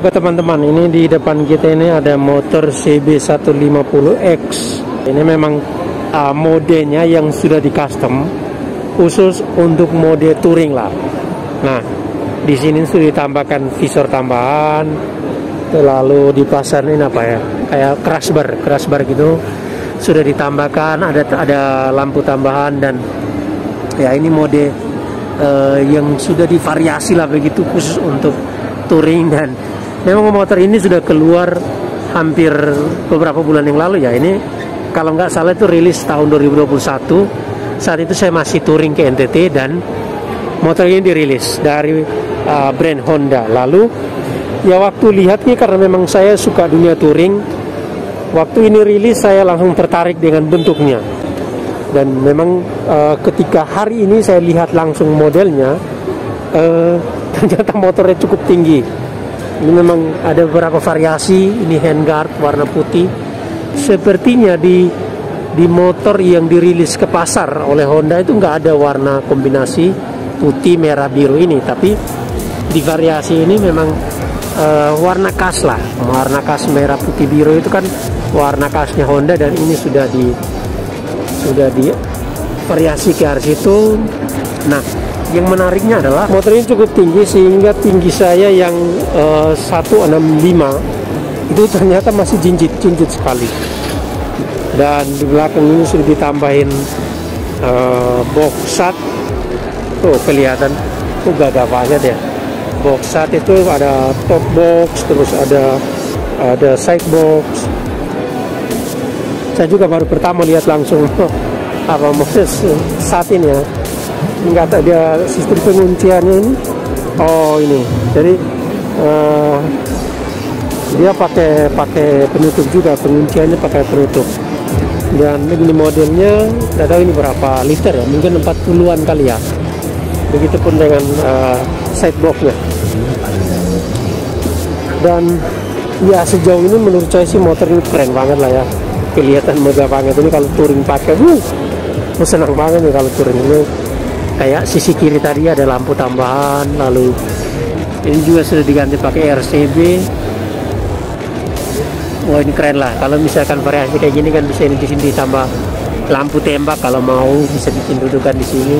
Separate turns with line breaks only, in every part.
Oke teman-teman, ini di depan kita ini ada motor CB150X. Ini memang uh, modenya yang sudah di custom khusus untuk mode touring lah. Nah, di sini sudah ditambahkan visor tambahan, lalu dipasarin apa ya, kayak crash bar, crash bar gitu sudah ditambahkan, ada ada lampu tambahan dan ya ini mode uh, yang sudah divariasi lah begitu khusus untuk touring dan memang motor ini sudah keluar hampir beberapa bulan yang lalu ya. Ini kalau nggak salah itu rilis tahun 2021 saat itu saya masih touring ke NTT dan motor ini dirilis dari uh, brand Honda. Lalu ya waktu lihat nih karena memang saya suka dunia touring waktu ini rilis saya langsung tertarik dengan bentuknya. Dan memang uh, ketika hari ini saya lihat langsung modelnya uh, ternyata motornya cukup tinggi ini memang ada beberapa variasi. Ini handguard warna putih. Sepertinya di di motor yang dirilis ke pasar oleh Honda itu nggak ada warna kombinasi putih merah biru ini. Tapi di variasi ini memang uh, warna khas lah. Warna khas merah putih biru itu kan warna khasnya Honda dan ini sudah di sudah di variasi ke arah situ. Nah yang menariknya adalah motor ini cukup tinggi sehingga tinggi saya yang uh, 165 itu ternyata masih jinjit-jinjit sekali. Dan di belakang ini sudah ditambahin uh, boxat tuh kelihatan. Tuh gagah banget ya boxat itu ada top box terus ada ada side box. Saya juga baru pertama lihat langsung apa Moses saat ini ya nggak ada sistem pengunciannya ini. Oh ini. Jadi uh, dia pakai pakai penutup juga pengunciannya pakai penutup. Dan ini modelnya tidak tahu ini berapa liter ya mungkin 40-an kali ya. Begitupun dengan uh, sideboxnya dan ya sejauh ini menurut saya sih motor ini keren banget lah ya. Kelihatan megah banget. Ini kalau touring pakai uh, senang banget nih kalau touring. Ini kayak sisi kiri tadi ada lampu tambahan lalu ini juga sudah diganti pakai RCB wah ini keren lah. Kalau misalkan variasi kayak gini kan bisa ini di sini ditambah lampu tembak kalau mau bisa bikin dudukan di sini.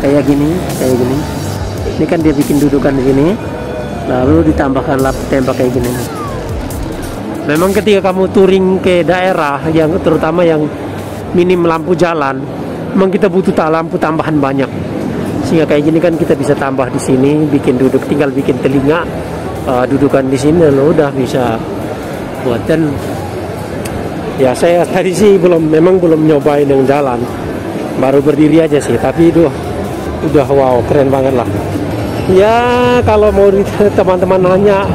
Kayak gini kayak gini. Ini kan dia bikin dudukan di sini lalu ditambahkan lampu tembak kayak gini. Memang ketika kamu touring ke daerah yang terutama yang minim lampu jalan memang kita butuh lampu tambahan banyak. Sehingga kayak gini kan kita bisa tambah di sini bikin duduk tinggal bikin telinga uh, dudukan di sini lo udah bisa buat. Dan ya saya tadi sih belum memang belum nyobain yang jalan. Baru berdiri aja sih tapi itu udah wow keren banget lah. Ya kalau mau teman-teman nanya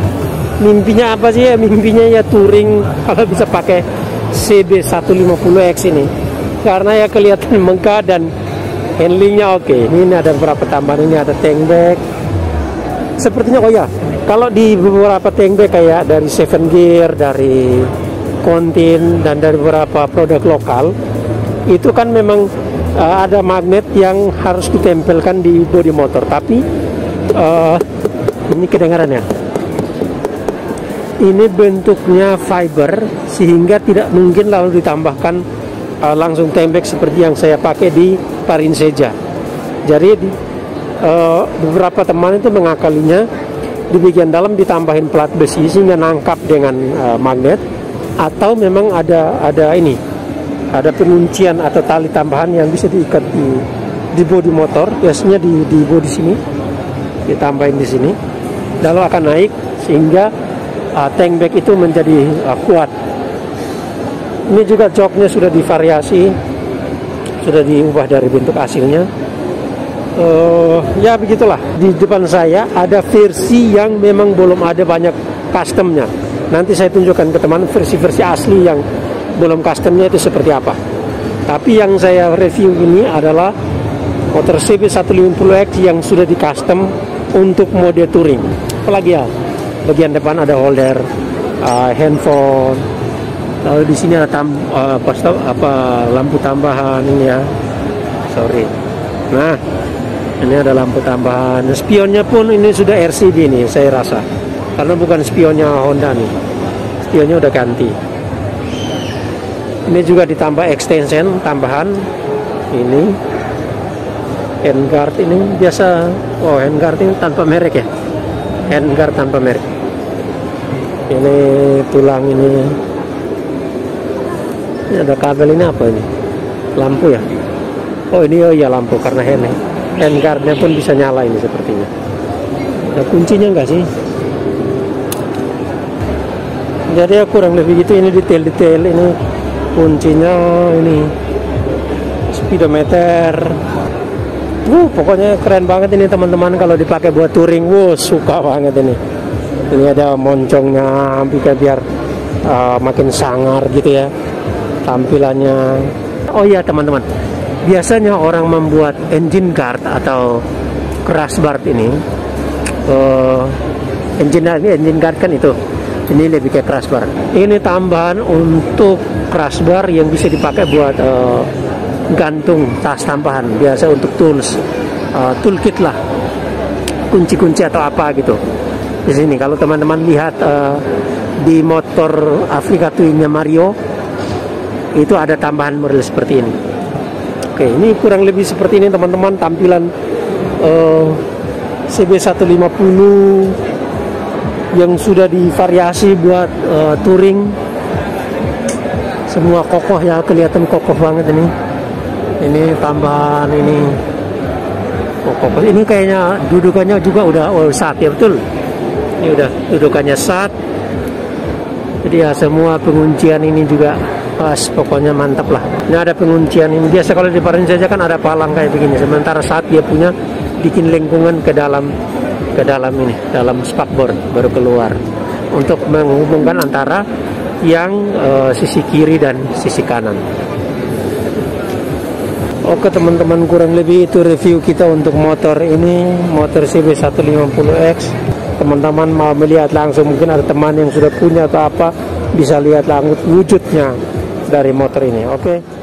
mimpinya apa sih ya? Mimpinya ya touring kalau bisa pakai CB150X ini karena ya kelihatan megah dan handlingnya oke. Okay. ini ada beberapa tambahan ini ada tank bag. Sepertinya oh ya kalau di beberapa tank bag kayak dari Seven Gear dari Kontin dan dari beberapa produk lokal itu kan memang uh, ada magnet yang harus ditempelkan di bodi motor. Tapi uh, ini kedengarannya ini bentuknya fiber sehingga tidak mungkin lalu ditambahkan uh, langsung tembek seperti yang saya pakai di Parinseja. Jadi uh, beberapa teman itu mengakalinya. Di bagian dalam ditambahin plat besi sehingga nangkap dengan uh, magnet. Atau memang ada ada ini ada penuncian atau tali tambahan yang bisa diikat di di bodi motor. Biasanya di di bodi sini ditambahin di sini. Lalu akan naik sehingga uh, tank bag itu menjadi uh, kuat ini juga joknya sudah divariasi sudah diubah dari bentuk aslinya uh, ya begitulah. Di depan saya ada versi yang memang belum ada banyak customnya. Nanti saya tunjukkan ke teman versi-versi asli yang belum customnya itu seperti apa. Tapi yang saya review ini adalah motor CB150X yang sudah di custom untuk mode touring. Apalagi ya bagian depan ada holder uh, handphone lalu di sini ada tam, uh, apa, apa lampu tambahan ini ya. Sorry. Nah ini ada lampu tambahan. Spionnya pun ini sudah RCB nih saya rasa. Karena bukan spionnya Honda nih. Spionnya udah ganti. Ini juga ditambah extension tambahan. Ini. Handguard ini biasa. Oh handguard ini tanpa merek ya? Handguard tanpa merek. Ini tulang ini ini ada kabel ini apa ini? Lampu ya? Oh ini oh ya lampu karena hand handguardnya pun bisa nyala ini sepertinya. Ada kuncinya enggak sih? Jadi ya kurang lebih gitu ini detail-detail ini kuncinya ini speedometer. Uh pokoknya keren banget ini teman-teman kalau dipakai buat touring. Wow suka banget ini. Ini ada moncongnya biar biar uh, makin sangar gitu ya tampilannya. Oh iya teman-teman. Biasanya orang membuat engine guard atau crash bar ini uh, engine ini engine guard kan itu. Ini lebih kayak crash bar. Ini tambahan untuk crash bar yang bisa dipakai buat uh, gantung tas tambahan biasa untuk tools uh, toolkit lah. Kunci-kunci atau apa gitu. Di sini kalau teman-teman lihat uh, di motor Afrika Twinnya Mario itu ada tambahan model seperti ini. Oke ini kurang lebih seperti ini teman-teman. Tampilan uh, CB150 yang sudah divariasi buat uh, touring. Semua kokoh ya kelihatan kokoh banget ini. Ini tambahan ini. Kokoh. Ini kayaknya dudukannya juga udah oh, saat ya betul. Ini udah dudukannya saat jadi ya semua penguncian ini juga pas pokoknya mantap lah. Ini ada penguncian ini. Biasa kalau di Parin saja kan ada palang kayak begini. Sementara saat dia punya bikin lingkungan ke dalam ke dalam ini dalam spakboard baru keluar. Untuk menghubungkan antara yang uh, sisi kiri dan sisi kanan. Oke teman-teman kurang lebih itu review kita untuk motor ini. Motor CB150X teman-teman mau melihat langsung mungkin ada teman yang sudah punya atau apa bisa lihat langsung wujudnya dari motor ini oke